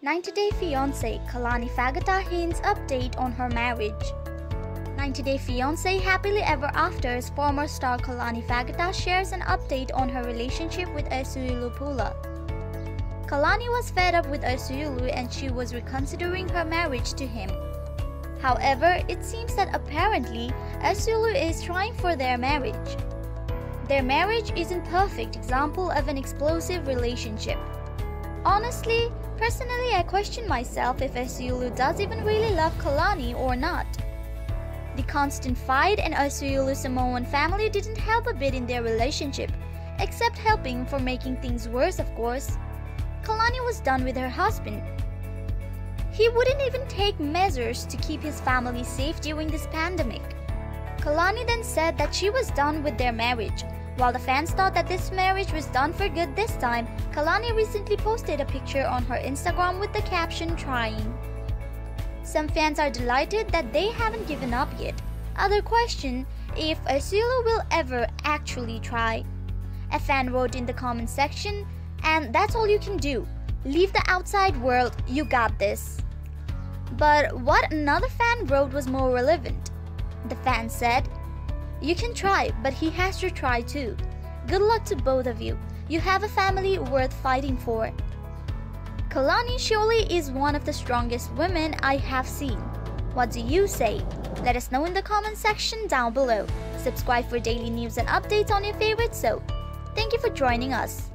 90 Day Fiancé Kalani Faagata hints update on her marriage. 90 Day Fiancé Happily Ever After's former star Kalani Faagata shares an update on her relationship with Asuelu Pulaa. Kalani was fed up with Asuelu and she was reconsidering her marriage to him. However, it seems that apparently Asuelu is trying for their marriage. Their marriage isn't perfect example of an explosive relationship. Honestly, personally I question myself if Asuelu does even really love Kalani or not. The constant fight and Asuelu Samoan family didn't help a bit in their relationship, except helping for making things worse of course. Kalani was done with her husband. He wouldn't even take measures to keep his family safe during this pandemic. Kalani then said that she was done with their marriage. While the fans thought that this marriage was done for good this time, Kalani recently posted a picture on her Instagram with the caption trying. Some fans are delighted that they haven't given up yet. Other question if Asuelu will ever actually try. A fan wrote in the comment section, and that's all you can do. Leave the outside world, you got this. But what another fan wrote was more relevant. The fan said, You can try, but he has to try too. Good luck to both of you. You have a family worth fighting for. Kalani surely is one of the strongest women I have seen. What do you say? Let us know in the comment section down below. Subscribe for daily news and updates on your favorite soap. Thank you for joining us.